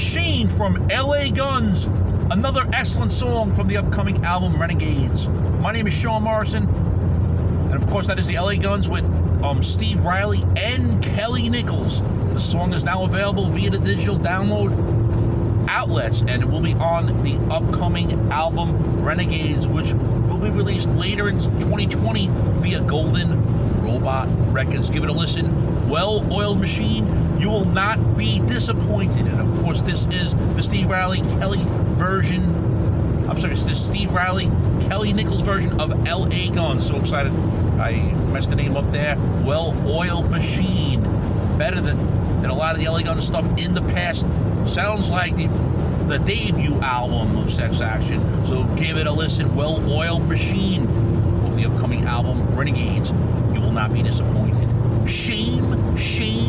Machine from LA Guns. Another excellent song from the upcoming album Renegades. My name is Sean Morrison. And of course, that is the LA Guns with um, Steve Riley and Kelly Nickels. The song is now available via the digital download outlets and it will be on the upcoming album Renegades, which will be released later in 2020 via Golden Robot Records. Give it a listen. Well oiled machine. You will not be disappointed. And of course, this is the Steve Riley Kelly version. I'm sorry, it's the Steve Riley Kelly Nickels version of LA Guns. So excited. I messed the name up there. Well oiled machine. Better than, than a lot of the LA Guns stuff in the past. Sounds like the the debut album of Sex Action. So give it a listen. Well oiled machine upcoming album Renegades. You will not be disappointed. Shame, shame, shame.